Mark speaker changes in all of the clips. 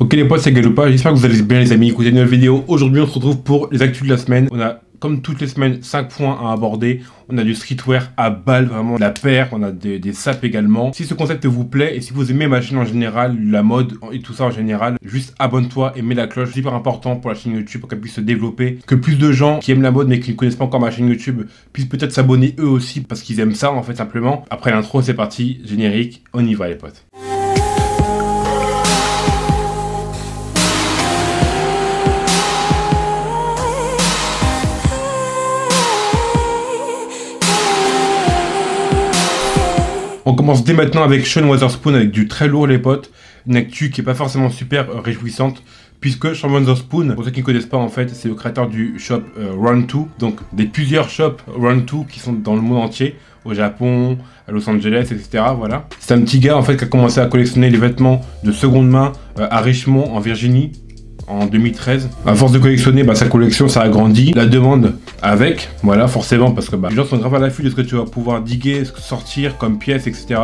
Speaker 1: Ok les potes, c'est Galoupa, j'espère que vous allez bien les amis, écoutez une nouvelle vidéo. Aujourd'hui on se retrouve pour les actus de la semaine. On a comme toutes les semaines 5 points à aborder. On a du streetwear à balle, vraiment la paire, on a des, des sapes également. Si ce concept vous plaît et si vous aimez ma chaîne en général, la mode et tout ça en général, juste abonne-toi et mets la cloche, c'est hyper important pour la chaîne YouTube pour qu'elle puisse se développer. Que plus de gens qui aiment la mode mais qui ne connaissent pas encore ma chaîne YouTube puissent peut-être s'abonner eux aussi parce qu'ils aiment ça en fait simplement. Après l'intro c'est parti, générique, on y va les potes. On commence dès maintenant avec Sean Weatherspoon avec du très lourd les potes. Une actu qui est pas forcément super réjouissante puisque Sean Weatherspoon, pour ceux qui ne connaissent pas en fait, c'est le créateur du shop euh, Run 2, donc des plusieurs shops Run 2 qui sont dans le monde entier, au Japon, à Los Angeles, etc. Voilà. C'est un petit gars en fait qui a commencé à collectionner les vêtements de seconde main euh, à Richmond en Virginie en 2013. À force de collectionner, bah, sa collection ça a grandi. La demande avec, voilà, forcément, parce que bah, les gens sont grave à l'affût de ce que tu vas pouvoir diguer, sortir comme pièces, etc.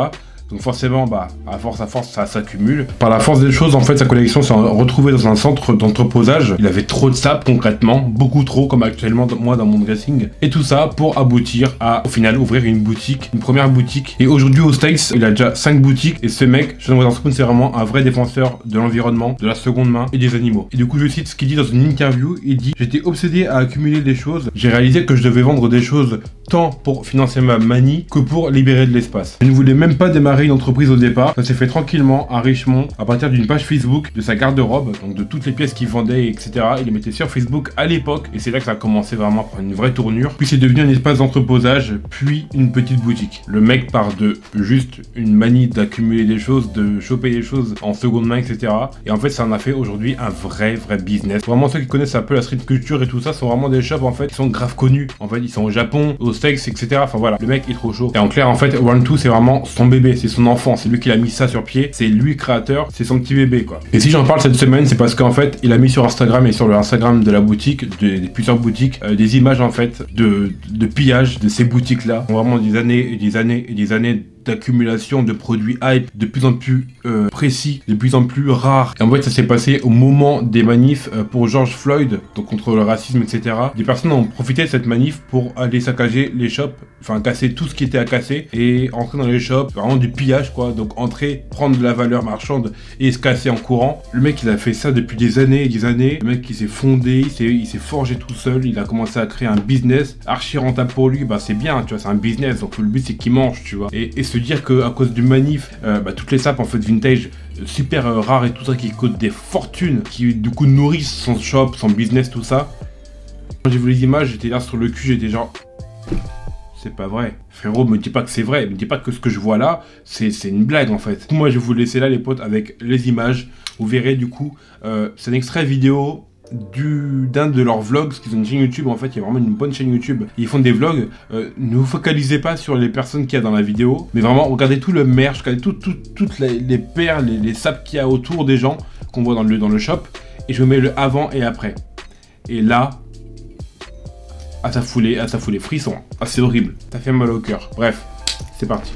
Speaker 1: Donc forcément, bah, à force à force, ça s'accumule. Par la force des choses, en fait, sa collection s'est retrouvée dans un centre d'entreposage. Il avait trop de sap concrètement, beaucoup trop, comme actuellement moi dans mon dressing. Et tout ça pour aboutir à, au final, ouvrir une boutique, une première boutique. Et aujourd'hui, au States, il a déjà 5 boutiques. Et ce mec, Sean Weatherspoon, c'est vraiment un vrai défenseur de l'environnement, de la seconde main et des animaux. Et du coup, je cite ce qu'il dit dans une interview. Il dit J'étais obsédé à accumuler des choses. J'ai réalisé que je devais vendre des choses tant pour financer ma manie que pour libérer de l'espace. Je ne voulais même pas démarrer une entreprise au départ. Ça s'est fait tranquillement à Richmond à partir d'une page Facebook de sa garde-robe, donc de toutes les pièces qu'il vendait, etc. Il les mettait sur Facebook à l'époque et c'est là que ça a commencé vraiment à prendre une vraie tournure. Puis c'est devenu un espace d'entreposage, puis une petite boutique. Le mec part de juste une manie d'accumuler des choses, de choper des choses en seconde main, etc. Et en fait, ça en a fait aujourd'hui un vrai, vrai business. Vraiment, ceux qui connaissent un peu la street culture et tout ça sont vraiment des shops en fait qui sont grave connus. En fait, ils sont au Japon, au Etc. Enfin voilà, le mec est trop chaud. Et en clair, en fait, One Two c'est vraiment son bébé, c'est son enfant, c'est lui qui a mis ça sur pied, c'est lui créateur, c'est son petit bébé quoi. Et si j'en parle cette semaine, c'est parce qu'en fait, il a mis sur Instagram et sur le Instagram de la boutique, des plusieurs boutiques, euh, des images en fait de, de pillage de ces boutiques là. Vraiment des années et des années et des années d'accumulation de produits hype de plus en plus euh, précis, de plus en plus rares. En fait, ça s'est passé au moment des manifs euh, pour George Floyd, donc contre le racisme, etc. Des personnes ont profité de cette manif pour aller saccager les shops, enfin casser tout ce qui était à casser et entrer dans les shops, vraiment du pillage quoi. Donc entrer, prendre de la valeur marchande et se casser en courant. Le mec, il a fait ça depuis des années et des années. Le mec, il s'est fondé, il s'est forgé tout seul, il a commencé à créer un business archi rentable pour lui. Bah c'est bien, tu vois, c'est un business. Donc le but c'est qu'il mange, tu vois. Et, et se dire que à cause du manif, euh, bah, toutes les sapes en fait vintage euh, super euh, rares et tout ça qui coûtent des fortunes, qui du coup nourrissent son shop, son business, tout ça. Quand j'ai vu les images, j'étais là sur le cul, j'étais genre c'est pas vrai. Frérot, me dis pas que c'est vrai. Me dis pas que ce que je vois là, c'est une blague en fait. Moi, je vais vous laisser là, les potes, avec les images. Vous verrez du coup, c'est un extrait vidéo d'un de leurs vlogs, parce qu'ils ont une chaîne YouTube, en fait, il y a vraiment une bonne chaîne YouTube. Ils font des vlogs. Euh, ne vous focalisez pas sur les personnes qu'il y a dans la vidéo, mais vraiment regardez tout le merch, regardez toutes les, les paires, les, les sapes qu'il y a autour des gens qu'on voit dans le, shop. Et je mets le avant et après. Et là, à sa foulée, à sa foulée, frisson. Ah, c'est horrible. Ça fait mal au cœur. Bref, c'est parti.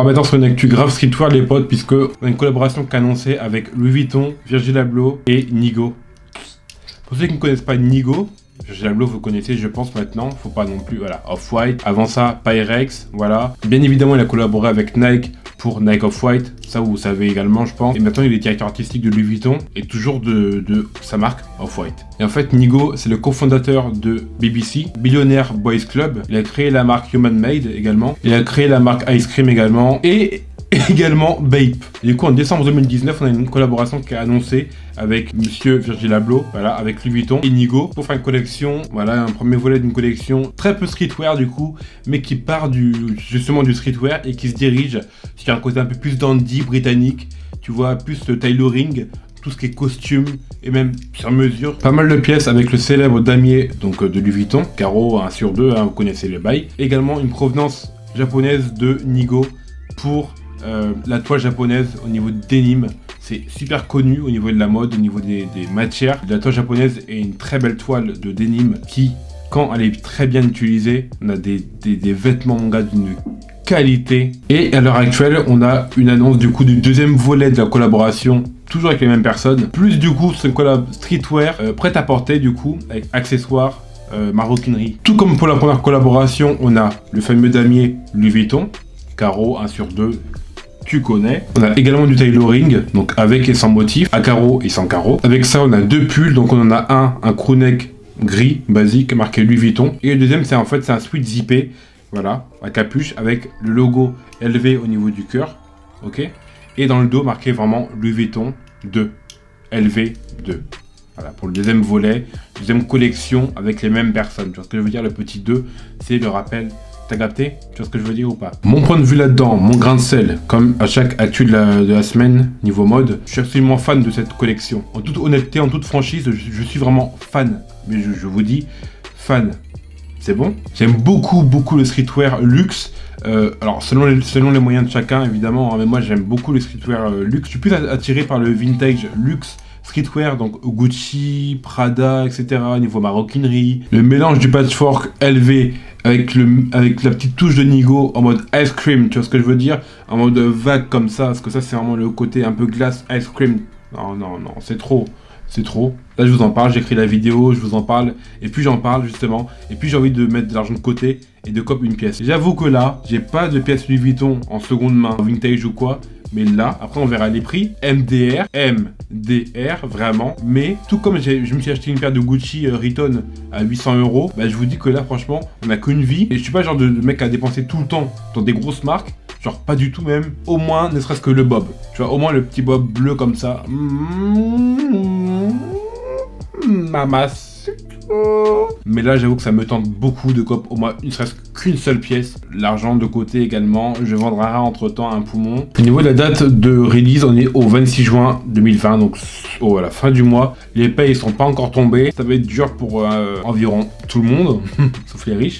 Speaker 1: Part maintenant sur une actu grave streetwear les potes puisque on a une collaboration qui est annoncée avec Louis Vuitton, Virgil Abloh et Nigo. Pour ceux qui ne connaissent pas Nigo, Virgil Abloh vous connaissez je pense maintenant, faut pas non plus, voilà, Off-White, avant ça Pyrex, voilà. Bien évidemment il a collaboré avec Nike pour Nike Off-White, ça vous savez également je pense. Et maintenant il est directeur artistique de Louis Vuitton et toujours de, de sa marque Off-White. Et en fait Nigo c'est le cofondateur de BBC, Billionaire Boys Club. Il a créé la marque Human Made également. Il a créé la marque Ice Cream également. Et également Bape. du coup, en décembre 2019, on a une collaboration qui est annoncée avec Monsieur Virgil Abloh, voilà, avec Louis Vuitton et Nigo pour faire une collection, voilà, un premier volet d'une collection très peu streetwear du coup, mais qui part du justement du streetwear et qui se dirige sur un côté un peu plus dandy britannique, tu vois, plus le tailoring, tout ce qui est costume et même sur mesure. Pas mal de pièces avec le célèbre damier donc de Louis Vuitton, carreau 1 sur 2, hein, vous connaissez les bails. Également une provenance japonaise de Nigo pour euh, la toile japonaise au niveau de denim, c'est super connu au niveau de la mode, au niveau des, matières. La toile japonaise est une très belle toile de denim qui, quand elle est très bien utilisée, on a des, vêtements manga d'une qualité. Et à l'heure actuelle, on a une annonce du coup du deuxième volet de la collaboration toujours avec les mêmes personnes. Plus du coup, c'est une collab streetwear euh, prête à porter du coup, avec accessoires, euh, maroquinerie. Tout comme pour la première collaboration, on a le fameux damier Louis Vuitton, carreau 1 sur 2, connais. On a également du tailoring, donc avec et sans motif, à carreaux et sans carreaux. Avec ça, on a deux pulls, donc on en a un, un crewneck gris, basique, marqué Louis Vuitton. Et le deuxième, c'est en fait, c'est un sweat zippé, voilà, à capuche, avec le logo élevé au niveau du cœur, ok? Et dans le dos, marqué vraiment Louis Vuitton 2, LV2. Voilà, pour le deuxième volet, deuxième collection avec les mêmes personnes. Tu vois ce que je veux dire? Le petit 2, c'est le rappel Tu vois ce que je veux dire ou pas? Mon point de vue là-dedans, mon grain de sel, comme à chaque actu de la, semaine, niveau mode, je suis absolument fan de cette collection. En toute honnêteté, en toute franchise, je, suis vraiment fan. Mais je, vous dis, fan. C'est bon? J'aime beaucoup, beaucoup le streetwear luxe. Euh, alors, selon les, selon les moyens de chacun, évidemment, hein, mais moi j'aime beaucoup le streetwear euh, luxe. Je suis plus attiré par le vintage luxe streetwear, donc Gucci, Prada, etc. Niveau maroquinerie. Le mélange du patchwork LV avec, le, avec la petite touche de Nigo en mode ice cream, tu vois ce que je veux dire? En mode vague comme ça, parce que ça c'est vraiment le côté un peu glace ice cream. Non, non, non, c'est trop. C'est trop. Là, je vous en parle, j'écris la vidéo, je vous en parle, et puis j'en parle justement, et puis j'ai envie de mettre de l'argent de côté et de cop une pièce. J'avoue que là, j'ai pas de pièce Louis Vuitton en seconde main, vintage ou quoi, mais là, après, on verra les prix. MDR, MDR, vraiment. Mais tout comme je me suis acheté une paire de Gucci euh, Return à 800 euros, bah, je vous dis que là, franchement, on a qu'une vie. Et je suis pas le genre de mec à dépenser tout le temps dans des grosses marques. Genre pas du tout même. Au moins, ne serait-ce que le bob. Tu vois, au moins le petit bob bleu comme ça. Mmh, mamas. Mais là, j'avoue que ça me tente beaucoup de cop, au moins une serait-ce qu'une seule pièce. L'argent de côté également. Je vendrai entre temps un poumon. Au niveau de la date de release, on est au 26 juin 2020, donc au, à la fin du mois. Les payes sont pas encore tombés. Ça va être dur pour euh, environ tout le monde, sauf les riches.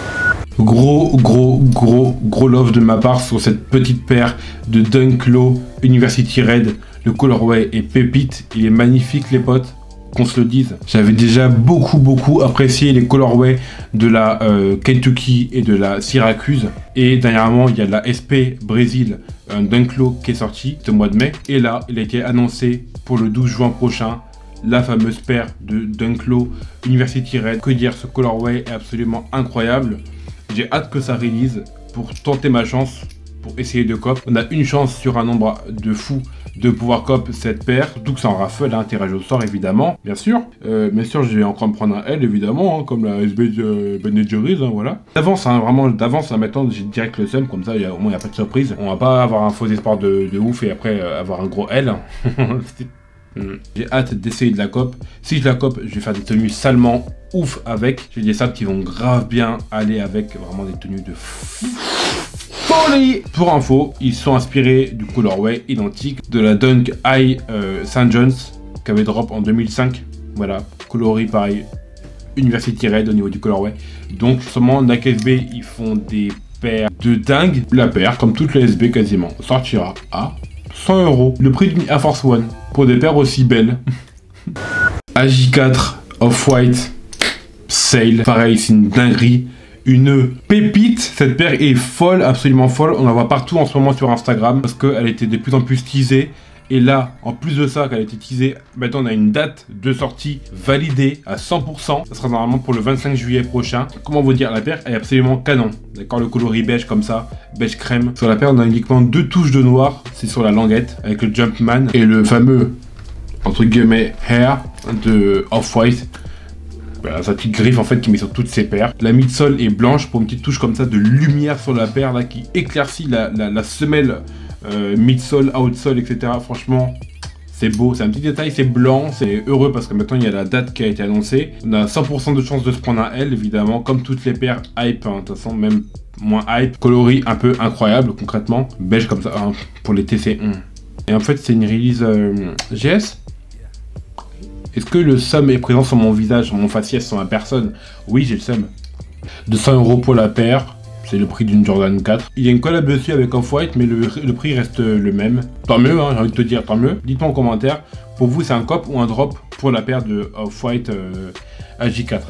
Speaker 1: Gros, gros, gros, gros love de ma part sur cette petite paire de Dunk Low University Red. Le colorway est pépite, il est magnifique les potes qu'on se le dise. J'avais déjà beaucoup, beaucoup apprécié les colorways de la euh, Kentucky et de la Syracuse. Et dernièrement, il y a la SP Brésil, un Dunklo qui est sorti ce mois de mai. Et là, il a été annoncé pour le 12 juin prochain la fameuse paire de Dunklo University Red. Que dire, ce colorway est absolument incroyable. J'ai hâte que ça release pour tenter ma chance pour essayer de cop. On a une chance sur un nombre de fous de pouvoir cop cette paire, surtout que c'est en raffle, hein, tirage au sort évidemment, bien sûr. Euh, bien sûr, je vais encore me prendre un L évidemment, hein, comme la SB de Ben hein, voilà. D'avance, vraiment d'avance, maintenant j'ai direct le seum, comme ça y a, au moins il n'y a pas de surprise. On va pas avoir un faux espoir de, ouf et après euh, avoir un gros L. Hmm. J'ai hâte d'essayer de la cop. Si je la cop, je vais faire des tenues salement ouf avec. J'ai des sables qui vont grave bien aller avec vraiment des tenues de. Pour info, ils sont inspirés du colorway identique de la Dunk High euh, St. John's qui avait drop en 2005. Voilà, coloris pareil, University Red au niveau du colorway. Donc, seulement Nike SB, ils font des paires de dingue. La paire, comme toutes les SB quasiment, sortira à 100 euros. Le prix d'une Air Force One pour des paires aussi belles. AJ4 Off-White Sale, pareil, c'est une dinguerie une pépite. Cette paire est folle, absolument folle. On la voit partout en ce moment sur Instagram parce qu'elle était de plus en plus teasée. Et là, en plus de ça, qu'elle a été teasée, maintenant on a une date de sortie validée à 100%. Ça sera normalement pour le 25 juillet prochain. Comment vous dire, la paire est absolument canon. D'accord, le coloris beige comme ça, beige crème. Sur la paire, on a uniquement deux touches de noir. C'est sur la languette avec le Jumpman et le fameux, entre guillemets, hair de Off-White. Voilà, sa petite griffe en fait qui met sur toutes ses paires. La midsole est blanche pour une petite touche comme ça de lumière sur la paire là qui éclaircit la, la semelle euh, midsole, outsole, etc. Franchement, c'est beau, c'est un petit détail, c'est blanc, c'est heureux parce que maintenant il y a la date qui a été annoncée. On a 100% de chance de se prendre un L, évidemment, comme toutes les paires hype, hein. de toute façon, même moins hype. Coloris un peu incroyable, concrètement. Beige comme ça, hein, pour les TC1. Et en fait, c'est une release euh, GS Est-ce que le sum est présent sur mon visage, sur mon faciès, sur ma personne Oui, j'ai le sum. 200 euros pour la paire. C'est le prix d'une Jordan 4. Il y a une collab dessus avec Off-White, mais le, prix reste le même. Tant mieux, hein, j'ai envie de te dire, tant mieux. Dites-moi en commentaire, pour vous, c'est un cop ou un drop pour la paire de Off-White euh, AJ4.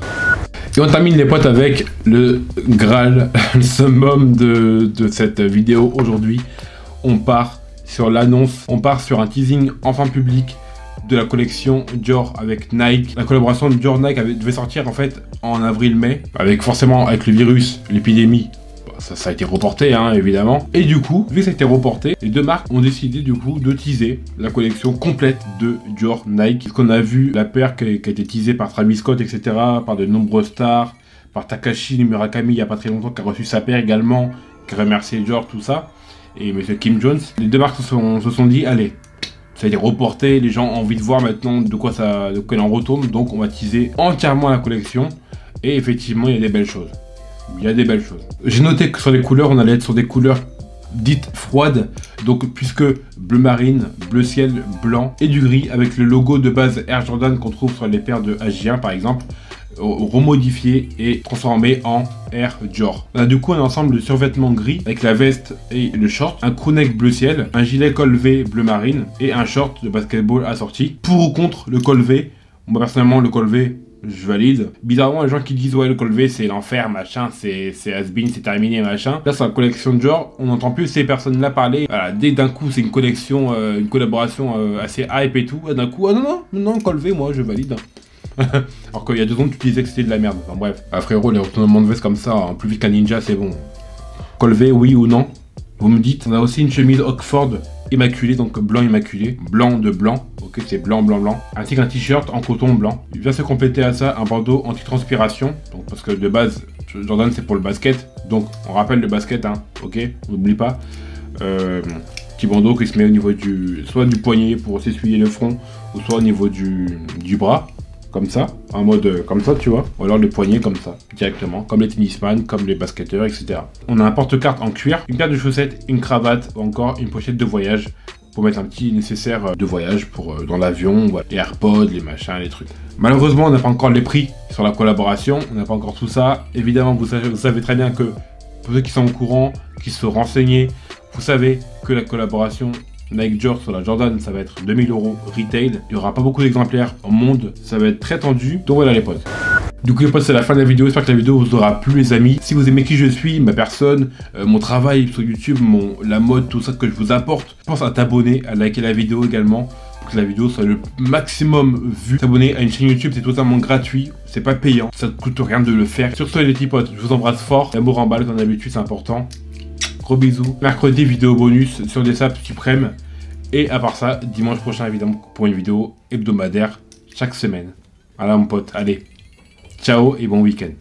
Speaker 1: Et on termine les potes avec le Graal, le summum de, de cette vidéo aujourd'hui. On part sur l'annonce, on part sur un teasing enfin public de la collection Dior avec Nike. La collaboration de Dior Nike devait sortir en fait en avril-mai, avec forcément avec le virus, l'épidémie, ça, a été reporté, hein, évidemment. Et du coup, vu que ça a été reporté, les deux marques ont décidé du coup de teaser la collection complète de Dior Nike. Qu'on a vu la paire qui a, été teasée par Travis Scott, etc., par de nombreuses stars, par Takashi Murakami il n'y a pas très longtemps, qui a reçu sa paire également, qui a remercié Dior, tout ça. Et Monsieur Kim Jones. Les deux marques se sont dit, allez, été reporté, les gens ont envie de voir maintenant de quoi ça de quoi il en retourne, donc on va teaser entièrement la collection. Et effectivement, il y a des belles choses il y a des belles choses. J'ai noté que sur les couleurs, on allait être sur des couleurs dites froides, donc puisque bleu marine, bleu ciel, blanc et du gris avec le logo de base Air Jordan qu'on trouve sur les paires de AJ1 par exemple, remodifié et transformé en Air Dior. On a du coup un ensemble de survêtements gris avec la veste et le short, un crewneck bleu ciel, un gilet col V bleu marine et un short de basketball assorti. Pour ou contre le col V, moi personnellement le col V je valide. Bizarrement, les gens qui disent ouais le col V c'est l'enfer, machin, c'est has-been, c'est terminé, machin. Là, c'est la collection de genre, on n'entend plus ces personnes-là parler. Dès d'un coup, c'est une collection, euh, une collaboration euh, assez hype et tout. D'un coup, ah non, non, non, col V, moi je valide. Alors qu'il y a deux ans, tu disais que c'était de la merde. Enfin bref. Ah frérot, les retournements de veste comme ça, plus vite qu'un ninja, c'est bon. Col V, oui ou non Vous me dites. On a aussi une chemise Oxford immaculé, donc blanc immaculé, blanc de blanc, ok c'est blanc, blanc, blanc, ainsi qu'un t-shirt en coton blanc. Il vient se compléter à ça un bandeau anti-transpiration, donc parce que de base, Jordan c'est pour le basket, donc on rappelle le basket, hein, ok, n'oublie pas. Euh, petit bandeau qui se met au niveau du, soit du poignet pour s'essuyer le front, ou soit au niveau du, du bras, comme ça, en mode euh, comme ça, tu vois, ou alors le poignet comme ça, directement, comme les tennisman, comme les basketteurs, etc. On a un porte-carte en cuir, une paire de chaussettes, une cravate, ou encore une pochette de voyage pour mettre un petit nécessaire euh, de voyage pour euh, dans l'avion, les AirPods, les machins, les trucs. Malheureusement, on n'a pas encore les prix sur la collaboration, on n'a pas encore tout ça. Évidemment, vous savez, très bien que pour ceux qui sont au courant, qui se renseignent, vous savez que la collaboration Nike Dior sur la Jordan, ça va être 2000 euros retail. Il n'y aura pas beaucoup d'exemplaires au monde, ça va être très tendu. Donc voilà les potes. Du coup les potes c'est la fin de la vidéo, j'espère que la vidéo vous aura plu les amis. Si vous aimez qui je suis, ma personne, euh, mon travail sur YouTube, mon, la mode, tout ça que je vous apporte, pense à t'abonner, à liker la vidéo également pour que la vidéo soit le maximum vue. S'abonner à une chaîne YouTube c'est totalement gratuit, c'est pas payant, ça ne coûte rien de le faire. Sur ce les petits potes, je vous embrasse fort, l'amour en balle comme d'habitude c'est important. Gros bisous. Mercredi, vidéo bonus sur des saps suprêmes. Et à part ça, dimanche prochain, évidemment, pour une vidéo hebdomadaire chaque semaine. Voilà, mon pote. Allez. Ciao et bon week-end.